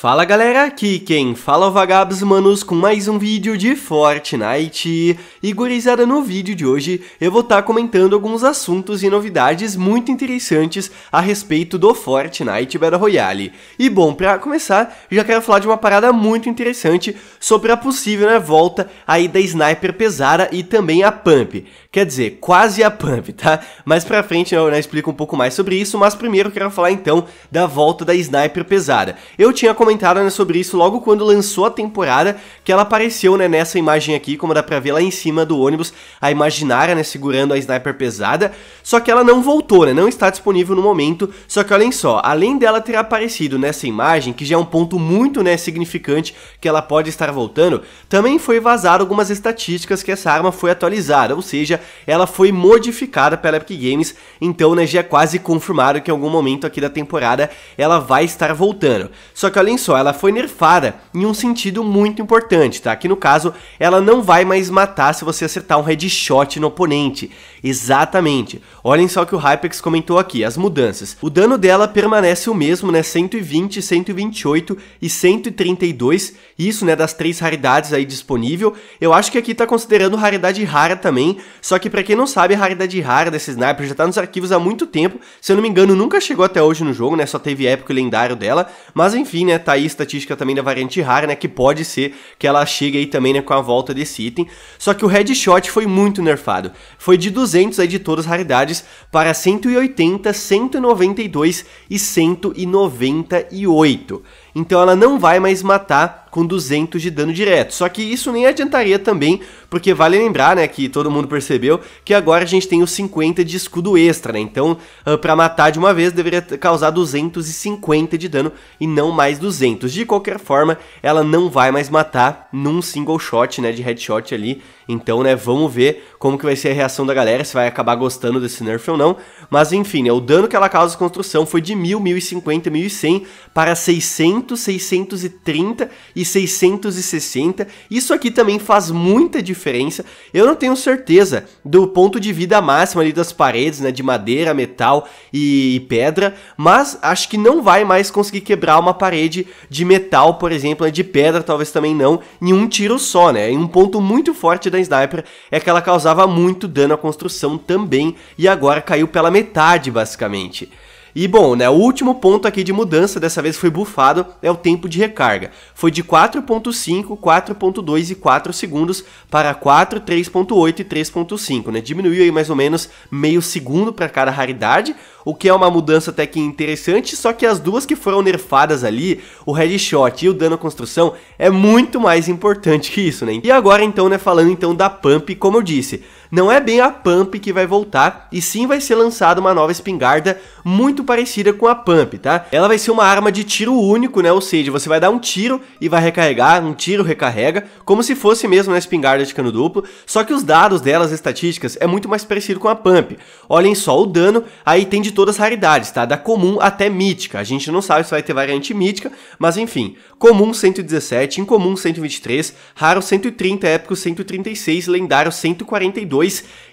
Fala galera, aqui quem fala é o Vagabos Manos com mais um vídeo de Fortnite. E gurizada, no vídeo de hoje eu vou estar tá comentando alguns assuntos e novidades muito interessantes a respeito do Fortnite Battle Royale. E bom, pra começar, já quero falar de uma parada muito interessante sobre a possível né, volta aí da Sniper pesada e também a Pump. Quer dizer, quase a Pump, tá? Mais pra frente eu né, explico um pouco mais sobre isso, mas primeiro quero falar então da volta da Sniper pesada. Eu tinha comentado comentado né, sobre isso logo quando lançou a temporada, que ela apareceu né, nessa imagem aqui, como dá pra ver lá em cima do ônibus, a imaginária, né, segurando a sniper pesada, só que ela não voltou, né, não está disponível no momento, só que olhem só, além dela ter aparecido nessa imagem, que já é um ponto muito, né, significante que ela pode estar voltando, também foi vazado algumas estatísticas que essa arma foi atualizada, ou seja, ela foi modificada pela Epic Games, então, né, já é quase confirmado que em algum momento aqui da temporada ela vai estar voltando. Só que olhem só, ela foi nerfada em um sentido muito importante, tá? Que no caso, ela não vai mais matar se você acertar um headshot no oponente. Exatamente. Olhem só o que o Hypex comentou aqui, as mudanças. O dano dela permanece o mesmo, né? 120, 128 e 132. Isso, né, das três raridades aí disponível. Eu acho que aqui tá considerando raridade rara também, só que para quem não sabe, a raridade rara desse sniper já tá nos arquivos há muito tempo. Se eu não me engano, nunca chegou até hoje no jogo, né? Só teve épico e lendário dela, mas enfim, né, tá tá aí a estatística também da variante rara, né, que pode ser que ela chegue aí também, né, com a volta desse item. Só que o headshot foi muito nerfado. Foi de 200 aí de todas as raridades para 180, 192 e 198. Então ela não vai mais matar com 200 de dano direto. Só que isso nem adiantaria também, porque vale lembrar, né, que todo mundo percebeu que agora a gente tem os 50 de escudo extra, né? Então, uh, para matar de uma vez deveria causar 250 de dano e não mais 200. De qualquer forma, ela não vai mais matar num single shot, né, de headshot ali. Então, né, vamos ver como que vai ser a reação da galera, se vai acabar gostando desse nerf ou não. Mas enfim, né, o dano que ela causa de construção foi de 1000, 1050, 1100 para 600, 630 e 660. Isso aqui também faz muita diferença. Eu não tenho certeza do ponto de vida máximo ali das paredes, né, de madeira, metal e, e pedra, mas acho que não vai mais conseguir quebrar uma parede de metal, por exemplo, né, de pedra talvez também não, em um tiro só, né? Em um ponto muito forte da Sniper é que ela causava muito dano à construção também e agora caiu pela metade basicamente. E bom, né, o último ponto aqui de mudança, dessa vez foi bufado, é o tempo de recarga. Foi de 4.5, 4.2 e 4 segundos para 4, 3.8 e 3.5, né? Diminuiu aí mais ou menos meio segundo para cada raridade, o que é uma mudança até que interessante, só que as duas que foram nerfadas ali, o headshot e o dano à construção, é muito mais importante que isso, né? E agora então, né, falando então da Pump, como eu disse, não é bem a Pump que vai voltar, e sim vai ser lançada uma nova espingarda muito parecida com a Pump, tá? Ela vai ser uma arma de tiro único, né? Ou seja, você vai dar um tiro e vai recarregar, um tiro recarrega, como se fosse mesmo uma espingarda de cano duplo, só que os dados delas, as estatísticas, é muito mais parecido com a Pump. Olhem só o dano, aí tem de todas as raridades, tá? Da comum até mítica. A gente não sabe se vai ter variante mítica, mas enfim. Comum 117, incomum 123, raro 130, épico 136, lendário 142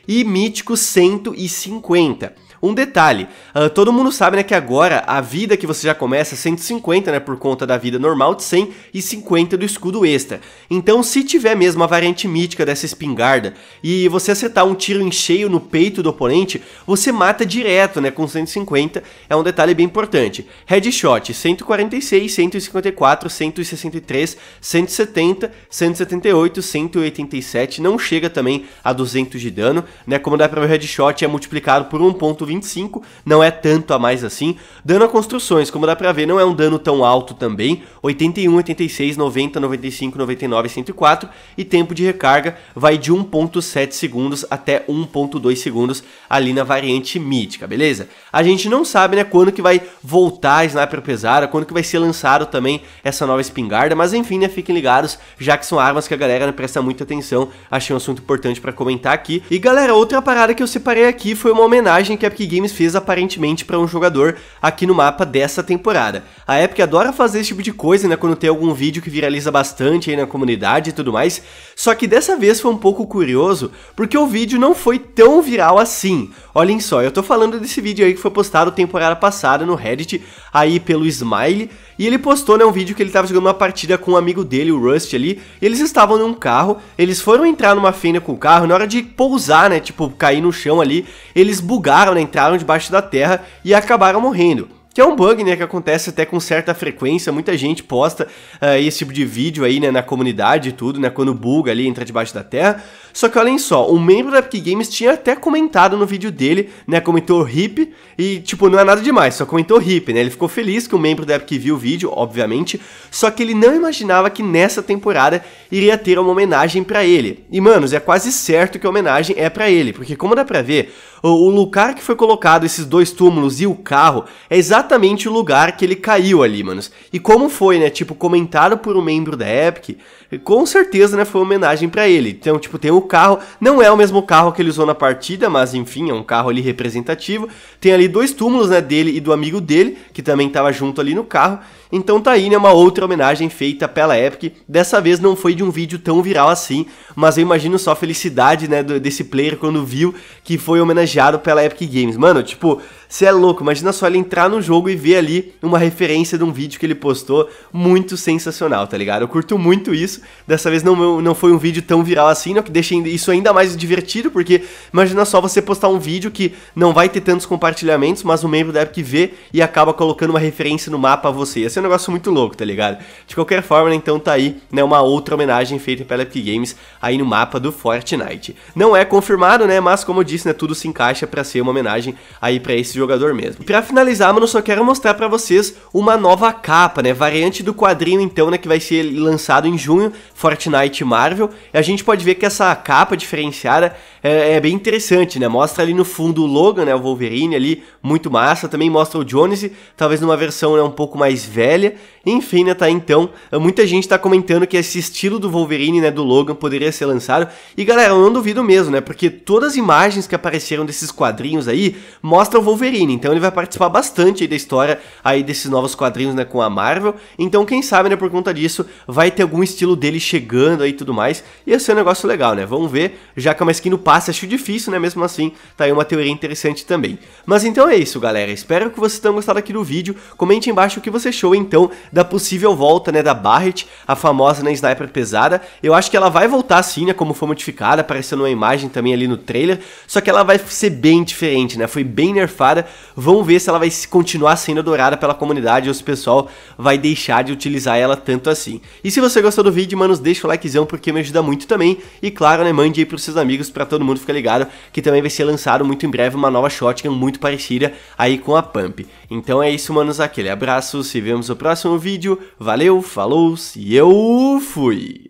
e mítico 150. Um detalhe, uh, todo mundo sabe né, que agora a vida que você já começa é 150, né, por conta da vida normal de 100 e 50 do escudo extra. Então se tiver mesmo a variante mítica dessa espingarda e você acertar um tiro em cheio no peito do oponente, você mata direto né, com 150, é um detalhe bem importante. Headshot 146, 154, 163, 170, 178, 187, não chega também a 200 de dano, né, como dá pra ver o headshot é multiplicado por 1.20 25, não é tanto a mais assim. Dano a construções, como dá pra ver, não é um dano tão alto também, 81, 86, 90, 95, 99, 104, e tempo de recarga vai de 1.7 segundos até 1.2 segundos ali na variante mítica, beleza? A gente não sabe, né, quando que vai voltar a Sniper pesada, quando que vai ser lançado também essa nova espingarda, mas enfim, né, fiquem ligados, já que são armas que a galera presta muita atenção, achei um assunto importante para comentar aqui. E galera, outra parada que eu separei aqui foi uma homenagem que a Epic Games fez aparentemente para um jogador aqui no mapa dessa temporada. A Epic adora fazer esse tipo de coisa, né, quando tem algum vídeo que viraliza bastante aí na comunidade e tudo mais, só que dessa vez foi um pouco curioso, porque o vídeo não foi tão viral assim. Olhem só, eu tô falando desse vídeo aí que foi postado temporada passada no Reddit, aí pelo Smile, e ele postou, né, um vídeo que ele tava jogando uma partida com um amigo dele, o Rust ali, eles estavam num carro, eles foram entrar numa fenda com o carro, na hora de pousar, né, tipo, cair no chão ali, eles bugaram, né, entraram debaixo da terra e acabaram morrendo. Que é um bug, né, que acontece até com certa frequência, muita gente posta uh, esse tipo de vídeo aí, né, na comunidade e tudo, né, quando buga ali, entra debaixo da terra, só que olhem só, um membro da Epic Games tinha até comentado no vídeo dele, né, comentou hip, e tipo, não é nada demais, só comentou hip, né, ele ficou feliz que o membro da Epic viu o vídeo, obviamente, só que ele não imaginava que nessa temporada iria ter uma homenagem para ele, e manos, é quase certo que a homenagem é para ele, porque como dá pra ver, o, lugar que foi colocado esses dois túmulos e o carro é exatamente o lugar que ele caiu ali, manos. E como foi, né, tipo, comentado por um membro da Epic, com certeza, né, foi uma homenagem para ele. Então, tipo, tem o carro, não é o mesmo carro que ele usou na partida, mas enfim, é um carro ali representativo. Tem ali dois túmulos, né, dele e do amigo dele, que também tava junto ali no carro. Então tá aí, né, uma outra homenagem feita pela Epic. Dessa vez não foi de um vídeo tão viral assim, mas eu imagino só a felicidade, né, desse player quando viu que foi homenageado pela Epic Games. Mano, tipo, você é louco, imagina só ele entrar no jogo e ver ali uma referência de um vídeo que ele postou, muito sensacional, tá ligado? Eu curto muito isso, dessa vez não, não foi um vídeo tão viral assim, não, que deixa isso ainda mais divertido, porque imagina só você postar um vídeo que não vai ter tantos compartilhamentos, mas o membro da Epic vê e acaba colocando uma referência no mapa a você. É um negócio muito louco, tá ligado? De qualquer forma, então tá aí, né, uma outra homenagem feita pela Epic Games aí no mapa do Fortnite. Não é confirmado, né, mas como eu disse, né, tudo se encaixa para ser uma homenagem aí para esse jogador mesmo. Para finalizar, mano, só quero mostrar para vocês uma nova capa, né, variante do quadrinho então, né, que vai ser lançado em junho, Fortnite Marvel. E a gente pode ver que essa capa diferenciada é, é, bem interessante, né? Mostra ali no fundo o Logan, né, o Wolverine ali, muito massa. Também mostra o Jones, talvez numa versão né, um pouco mais velha velha enfim, né, tá então, muita gente tá comentando que esse estilo do Wolverine, né, do Logan poderia ser lançado. E galera, eu não duvido mesmo, né, porque todas as imagens que apareceram desses quadrinhos aí mostram o Wolverine. Então ele vai participar bastante aí da história aí desses novos quadrinhos, né, com a Marvel. Então quem sabe, né, por conta disso, vai ter algum estilo dele chegando aí e tudo mais. Ia ser um negócio legal, né? Vamos ver, já que é uma skin no passe, acho difícil, né, mesmo assim, tá aí uma teoria interessante também. Mas então é isso, galera. Espero que vocês tenham gostado aqui do vídeo. Comente embaixo o que você achou, então, da possível volta, né, da Barret, a famosa, né, sniper pesada. Eu acho que ela vai voltar sim, né, como foi modificada, aparecendo uma imagem também ali no trailer, só que ela vai ser bem diferente, né, foi bem nerfada. Vamos ver se ela vai continuar sendo adorada pela comunidade ou se o pessoal vai deixar de utilizar ela tanto assim. E se você gostou do vídeo, manos, deixa o likezão porque me ajuda muito também. E claro, né, mande aí pros seus amigos para todo mundo ficar ligado que também vai ser lançado muito em breve uma nova shotgun muito parecida aí com a Pump. Então é isso, manos, aquele abraço, se vemos no próximo vídeo vídeo. Valeu, falou, e eu fui!